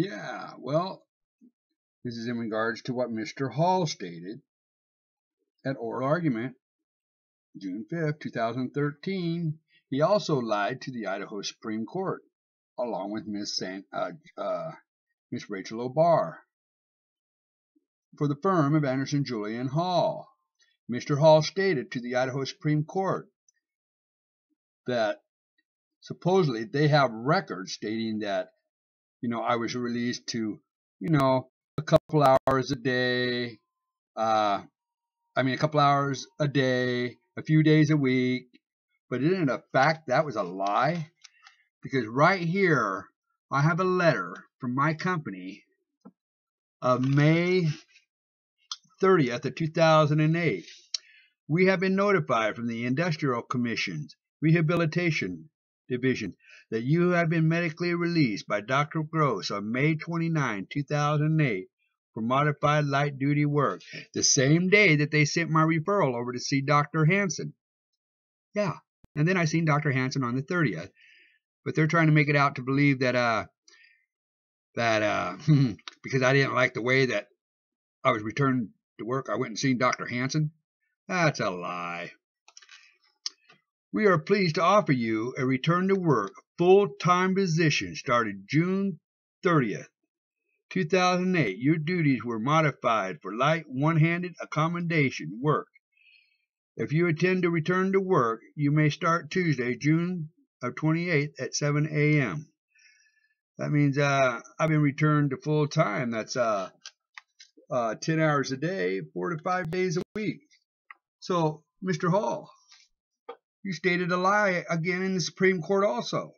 Yeah, well, this is in regards to what Mr. Hull stated at oral argument June 5th, 2013. He also lied to the Idaho Supreme Court along with Miss San, uh, uh, Miss Rachel O'Barr for the firm of Anderson, Julian Hull. Mr. Hull stated to the Idaho Supreme Court that supposedly they have records stating that, you know, I was released to, you know, a couple hours a day, uh, I mean, a couple hours a day, a few days a week. But isn't it a fact that was a lie? Because right here, I have a letter from my company of May 30th of 2008. We have been notified from the Industrial Commission's Rehabilitation Division that you have been medically released by Dr. Gross on May 29, 2008 for modified light duty work, the same day that they sent my referral over to see Dr. Hanson. Yeah, and then I seen Dr. Hanson on the 30th, but they're trying to make it out to believe that uh that uh because I didn't like the way that I was returned to work, I went and seen Dr. Hanson. That's a lie. We are pleased to offer you a return to work full-time position started June 30th, 2008. Your duties were modified for light one-handed accommodation work. If you intend to return to work, you may start Tuesday, June of 28th at 7 a.m. That means uh, I've been returned to full time. That's uh, uh, 10 hours a day, four to five days a week. So, Mr. Hull, you stated a lie again in the Supreme Court also.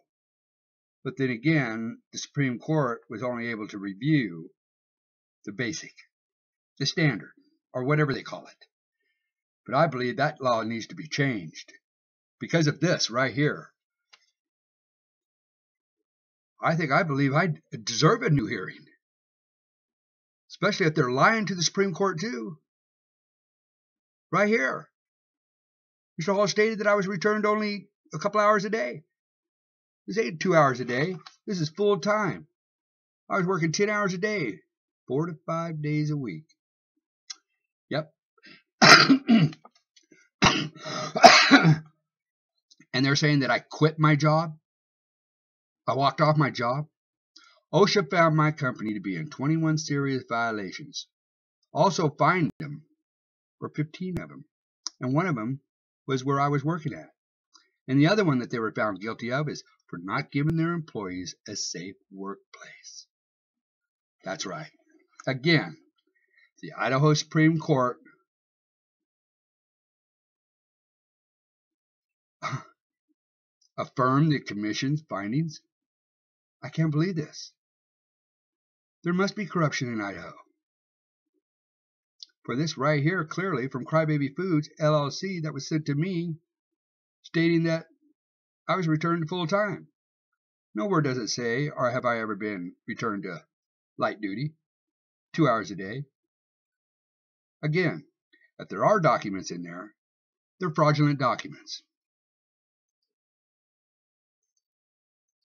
But then again, the Supreme Court was only able to review the basic, the standard, or whatever they call it. But I believe that law needs to be changed because of this right here. I think I believe I deserve a new hearing, especially if they're lying to the Supreme Court too. Right here. Mr. Hull stated that I was returned only a couple hours a day. This ain't two hours a day. This is full time. I was working 10 hours a day, four to five days a week. Yep. and they're saying that I quit my job. I walked off my job. OSHA found my company to be in 21 serious violations. Also fined them for 15 of them. And one of them was where I was working at. And the other one that they were found guilty of is for not giving their employees a safe workplace. That's right. Again, the Idaho Supreme Court affirmed the Commission's findings. I can't believe this. There must be corruption in Idaho. For this right here, clearly from Crybaby Foods LLC, that was sent to me, stating that I was returned full time. Nowhere does it say, or have I ever been returned to light duty, two hours a day. Again, if there are documents in there, they're fraudulent documents.